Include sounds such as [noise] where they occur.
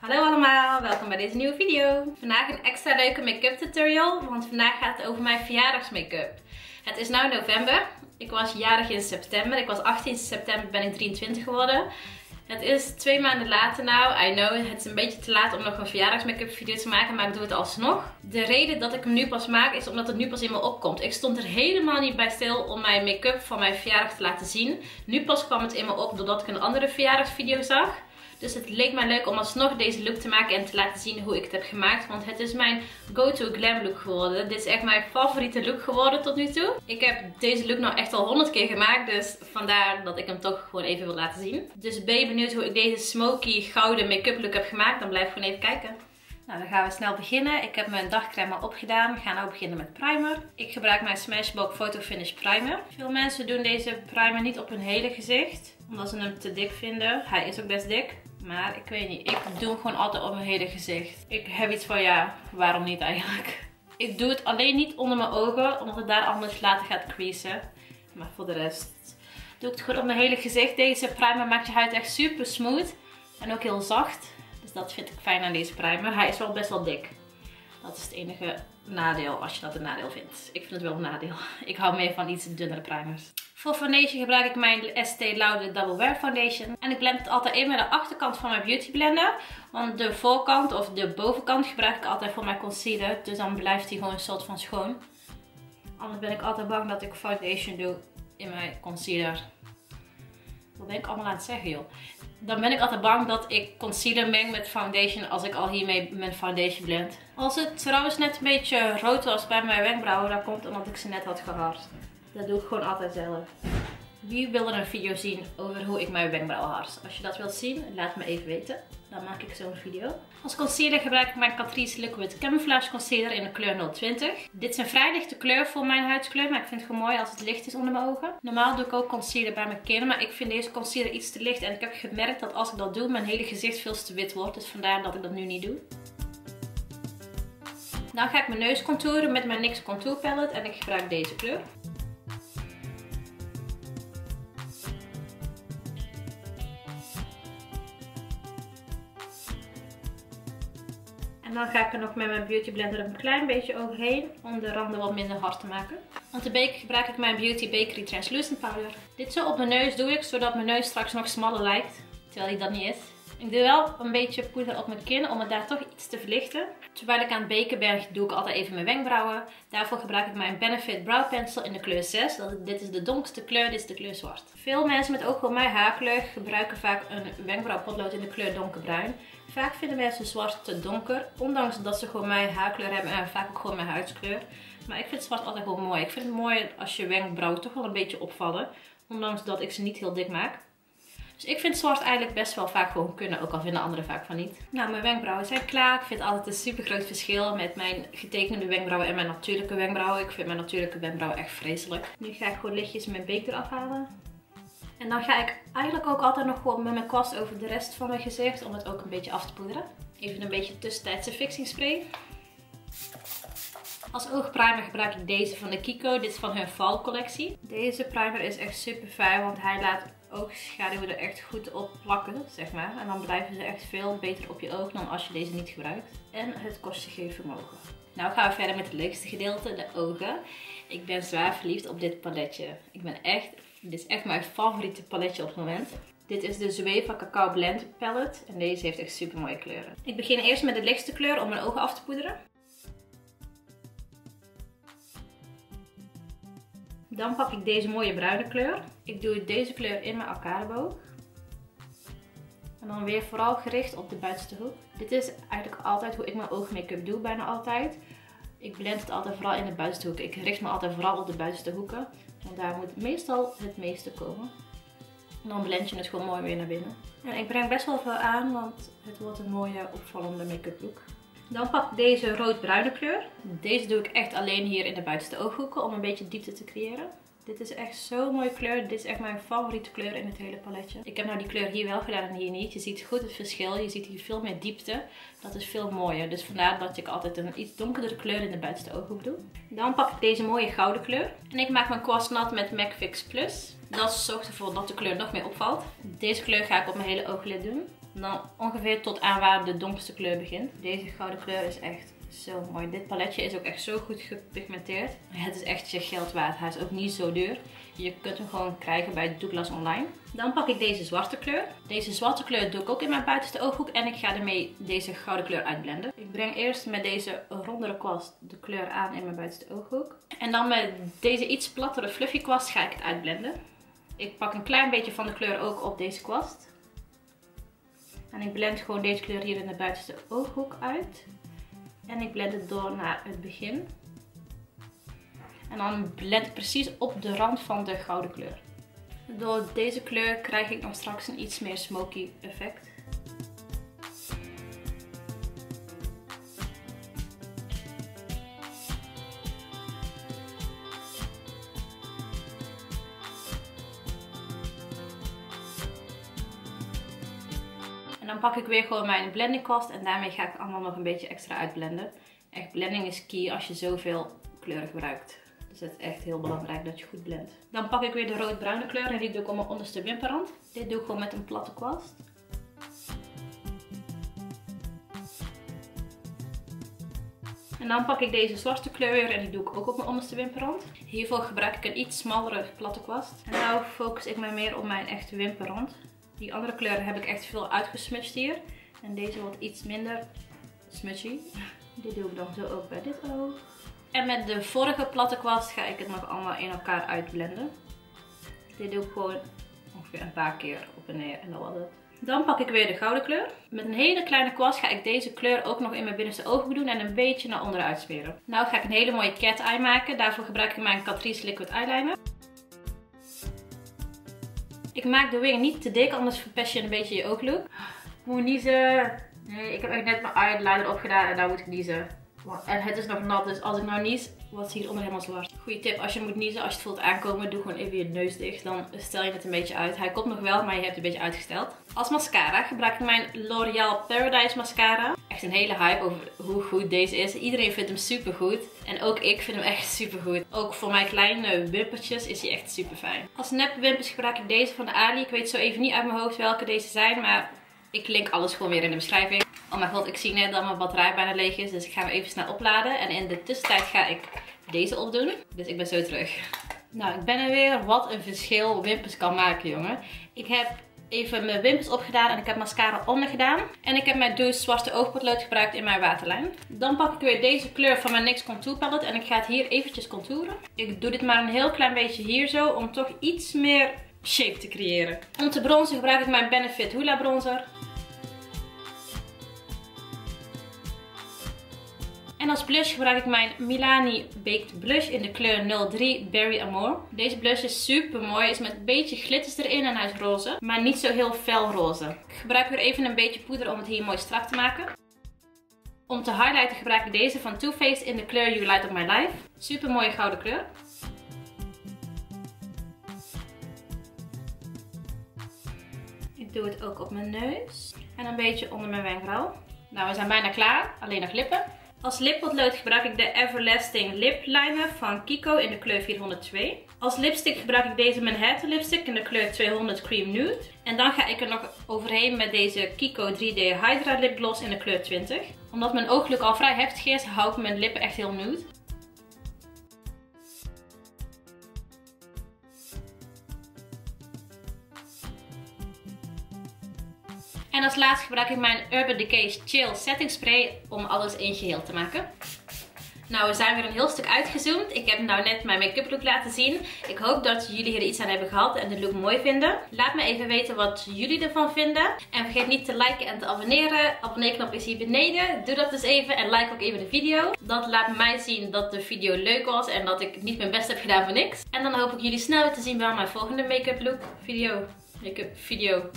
Hallo allemaal, welkom bij deze nieuwe video. Vandaag een extra leuke make-up tutorial, want vandaag gaat het over mijn verjaardagsmake-up. Het is nu november, ik was jarig in september, ik was 18 september, ben ik 23 geworden. Het is twee maanden later nou. I know, het is een beetje te laat om nog een verjaardagsmake-up video te maken, maar ik doe het alsnog. De reden dat ik hem nu pas maak is omdat het nu pas in me opkomt. Ik stond er helemaal niet bij stil om mijn make-up van mijn verjaardag te laten zien. Nu pas kwam het in me op doordat ik een andere verjaardagsvideo zag. Dus het leek mij leuk om alsnog deze look te maken en te laten zien hoe ik het heb gemaakt. Want het is mijn go-to glam look geworden. Dit is echt mijn favoriete look geworden tot nu toe. Ik heb deze look nou echt al honderd keer gemaakt. Dus vandaar dat ik hem toch gewoon even wil laten zien. Dus ben je benieuwd hoe ik deze smoky gouden make-up look heb gemaakt? Dan blijf gewoon even kijken. Nou, dan gaan we snel beginnen. Ik heb mijn dagcreme al opgedaan. We gaan nu beginnen met primer. Ik gebruik mijn Smashbox Photo Finish Primer. Veel mensen doen deze primer niet op hun hele gezicht. Omdat ze hem te dik vinden. Hij is ook best dik. Maar ik weet niet, ik doe hem gewoon altijd op mijn hele gezicht. Ik heb iets van ja, waarom niet eigenlijk? [laughs] Ik doe het alleen niet onder mijn ogen, omdat het daar anders later gaat creasen. Maar voor de rest doe ik het gewoon op mijn hele gezicht. Deze primer maakt je huid echt super smooth. En ook heel zacht. Dus dat vind ik fijn aan deze primer. Hij is wel best wel dik. Dat is het enige nadeel, als je dat een nadeel vindt. Ik vind het wel een nadeel. Ik hou meer van iets dunnere primers. Voor foundation gebruik ik mijn Estee Lauder Double Wear Foundation. En ik blend het altijd in met de achterkant van mijn beauty blender. Want de voorkant of de bovenkant gebruik ik altijd voor mijn concealer. Dus dan blijft die gewoon een soort van schoon. Anders ben ik altijd bang dat ik foundation doe in mijn concealer. Wat ben ik allemaal aan het zeggen joh? Dan ben ik altijd bang dat ik concealer meng met foundation als ik al hiermee mijn foundation blend. Als het trouwens net een beetje rood was bij mijn wenkbrauwen, dan komt omdat ik ze net had gehard. Dat doe ik gewoon altijd zelf. Wie wil er een video zien over hoe ik mijn wenkbrauwen hars? Als je dat wilt zien, laat me even weten. Dan maak ik zo'n video. Als concealer gebruik ik mijn Catrice Liquid Camouflage Concealer in de kleur 020. Dit is een vrij lichte kleur voor mijn huidskleur, maar ik vind het gewoon mooi als het licht is onder mijn ogen. Normaal doe ik ook concealer bij mijn kin, maar ik vind deze concealer iets te licht. En ik heb gemerkt dat als ik dat doe, mijn hele gezicht veel te wit wordt. Dus vandaar dat ik dat nu niet doe. Dan ga ik mijn neus contouren met mijn NYX Contour Palette en ik gebruik deze kleur. En dan ga ik er nog met mijn Beauty Blender een klein beetje overheen om de randen wat minder hard te maken. Want de beker gebruik ik mijn Beauty Bakery Translucent Powder. Dit zo op mijn neus doe ik, zodat mijn neus straks nog smaller lijkt. Terwijl die dat niet is. Ik doe wel een beetje poeder op mijn kin om het daar toch iets te verlichten. Terwijl ik aan het beken ben, doe ik altijd even mijn wenkbrauwen. Daarvoor gebruik ik mijn Benefit Brow Pencil in de kleur 6. Dit is de donkerste kleur, dit is de kleur zwart. Veel mensen met ook gewoon mijn haarkleur gebruiken vaak een wenkbrauwpotlood in de kleur donkerbruin. Vaak vinden mensen zwart te donker, ondanks dat ze gewoon mijn haarkleur hebben en vaak ook gewoon mijn huidskleur. Maar ik vind zwart altijd gewoon mooi. Ik vind het mooi als je wenkbrauwen toch wel een beetje opvallen, ondanks dat ik ze niet heel dik maak. Dus ik vind zwart eigenlijk best wel vaak gewoon kunnen, ook al vinden anderen vaak van niet. Nou, mijn wenkbrauwen zijn klaar. Ik vind altijd een super groot verschil met mijn getekende wenkbrauwen en mijn natuurlijke wenkbrauwen. Ik vind mijn natuurlijke wenkbrauwen echt vreselijk. Nu ga ik gewoon lichtjes mijn beek eraf halen. En dan ga ik eigenlijk ook altijd nog gewoon met mijn kwast over de rest van mijn gezicht om het ook een beetje af te poederen. Even een beetje tussentijdse fixing spray. Als oogprimer gebruik ik deze van de Kiko. Dit is van hun Fall collectie. Deze primer is echt super fijn, want hij laat oogschaduwen er echt goed op plakken, zeg maar. En dan blijven ze echt veel beter op je oog dan als je deze niet gebruikt. En het kost je geen vermogen. Nou gaan we verder met het leukste gedeelte, de ogen. Ik ben zwaar verliefd op dit paletje. Ik ben echt dit is echt mijn favoriete paletje op het moment. Dit is de Zueva Cacao Blend Palette. En deze heeft echt super mooie kleuren. Ik begin eerst met de lichtste kleur om mijn ogen af te poederen. Dan pak ik deze mooie bruine kleur. Ik doe deze kleur in mijn arcadeboog. En dan weer vooral gericht op de buitenste hoek. Dit is eigenlijk altijd hoe ik mijn oogmake-up doe, bijna altijd. Ik blend het altijd vooral in de buitenste hoeken. Ik richt me altijd vooral op de buitenste hoeken. Want daar moet meestal het meeste komen. En dan blend je het gewoon mooi weer naar binnen. En ik breng best wel veel aan, want het wordt een mooie opvallende make-up look. Dan pak ik deze rood-bruine kleur. Deze doe ik echt alleen hier in de buitenste ooghoeken om een beetje diepte te creëren. Dit is echt zo'n mooie kleur. Dit is echt mijn favoriete kleur in het hele paletje. Ik heb nou die kleur hier wel gedaan en hier niet. Je ziet goed het verschil. Je ziet hier veel meer diepte. Dat is veel mooier. Dus vandaar dat ik altijd een iets donkerdere kleur in de buitenste ooghoek doe. Dan pak ik deze mooie gouden kleur. En ik maak mijn kwast nat met MAC Fix Plus. Dat zorgt ervoor dat de kleur nog meer opvalt. Deze kleur ga ik op mijn hele ooglid doen. Dan ongeveer tot aan waar de donkerste kleur begint. Deze gouden kleur is echt zo mooi. Dit paletje is ook echt zo goed gepigmenteerd. Het is echt je geld waard. Hij is ook niet zo duur. Je kunt hem gewoon krijgen bij Douglas Online. Dan pak ik deze zwarte kleur. Deze zwarte kleur doe ik ook in mijn buitenste ooghoek. En ik ga ermee deze gouden kleur uitblenden. Ik breng eerst met deze rondere kwast de kleur aan in mijn buitenste ooghoek. En dan met deze iets plattere fluffy kwast ga ik het uitblenden. Ik pak een klein beetje van de kleur ook op deze kwast. En ik blend gewoon deze kleur hier in de buitenste ooghoek uit. En ik blend het door naar het begin. En dan blend ik precies op de rand van de gouden kleur. Door deze kleur krijg ik nog straks een iets meer smoky effect. Dan pak ik weer gewoon mijn blendingkwast en daarmee ga ik allemaal nog een beetje extra uitblenden. Echt, blending is key als je zoveel kleuren gebruikt. Dus het is echt heel belangrijk dat je goed blendt. Dan pak ik weer de rood-bruine kleur en die doe ik op mijn onderste wimperrand. Dit doe ik gewoon met een platte kwast. En dan pak ik deze zwarte kleur en die doe ik ook op mijn onderste wimperrand. Hiervoor gebruik ik een iets smallere platte kwast. En nu focus ik mij meer op mijn echte wimperrand. Die andere kleuren heb ik echt veel uitgesmutst hier. En deze wordt iets minder smudgy. [laughs] Dit doe ik dan zo ook bij dit oog. En met de vorige platte kwast ga ik het nog allemaal in elkaar uitblenden. Dit doe ik gewoon ongeveer een paar keer op en neer en dan was het. Dan pak ik weer de gouden kleur. Met een hele kleine kwast ga ik deze kleur ook nog in mijn binnenste ogen doen en een beetje naar onderen uitsmeren. Nou ga ik een hele mooie cat eye maken. Daarvoor gebruik ik mijn Catrice Liquid Eyeliner. Ik maak de wing niet te dik, anders verpest je een beetje je ooglook. Moet niezen. Nee, ik heb echt net mijn eyeliner opgedaan en nou moet ik niezen. En het is nog nat, dus als ik nou nies, wordt hieronder helemaal zwart. Goeie tip, als je moet niezen, als je het voelt aankomen, doe gewoon even je neus dicht. Dan stel je het een beetje uit. Hij komt nog wel, maar je hebt het een beetje uitgesteld. Als mascara gebruik ik mijn L'Oreal Paradise Mascara. Een hele hype over hoe goed deze is. Iedereen vindt hem super goed. En ook ik vind hem echt [laughs] super goed. Ook voor mijn kleine wimpertjes is hij echt super fijn. Als nepwimpers gebruik ik deze van de Ali. Ik weet zo even niet uit mijn hoofd welke deze zijn, maar ik link alles gewoon weer in de beschrijving. Oh mijn god, ik zie net dat mijn batterij bijna leeg is. Dus ik ga hem even snel opladen. En in de tussentijd ga ik deze opdoen. Dus ik ben zo terug. Nou, ik ben er weer. Wat een verschil wimpers kan maken, jongen. Ik heb even mijn wimpers opgedaan en ik heb mascara onder gedaan. En ik heb mijn Douce zwarte oogpotlood gebruikt in mijn waterlijn. Dan pak ik weer deze kleur van mijn NYX Contour Palette en ik ga het hier eventjes contouren. Ik doe dit maar een heel klein beetje hier zo om toch iets meer shape te creëren. Om te bronzen gebruik ik mijn Benefit Hoola bronzer. En als blush gebruik ik mijn Milani Baked Blush in de kleur 03 Berry Amore. Deze blush is super mooi. Is met een beetje glitters erin en hij is roze. Maar niet zo heel fel roze. Ik gebruik weer even een beetje poeder om het hier mooi strak te maken. Om te highlighten gebruik ik deze van Too Faced in de kleur You Light Up My Life. Super mooie gouden kleur. Ik doe het ook op mijn neus. En een beetje onder mijn wenkbrauw. Nou, we zijn bijna klaar. Alleen nog lippen. Als lippotlood gebruik ik de Everlasting Lip Liner van Kiko in de kleur 402. Als lipstick gebruik ik deze Manhattan lipstick in de kleur 200 Cream Nude. En dan ga ik er nog overheen met deze Kiko 3D Hydra Lip Gloss in de kleur 20. Omdat mijn ooglook al vrij heftig is, hou ik mijn lippen echt heel nude. En als laatste gebruik ik mijn Urban Decay Chill Setting Spray om alles in geheel te maken. Nou, we zijn weer een heel stuk uitgezoomd. Ik heb nou net mijn make-up look laten zien. Ik hoop dat jullie hier iets aan hebben gehad en de look mooi vinden. Laat me even weten wat jullie ervan vinden. En vergeet niet te liken en te abonneren. Abonneerknop is hier beneden. Doe dat dus even en like ook even de video. Dat laat mij zien dat de video leuk was en dat ik niet mijn best heb gedaan voor niks. En dan hoop ik jullie snel weer te zien bij mijn volgende make-up look video. Make-up video.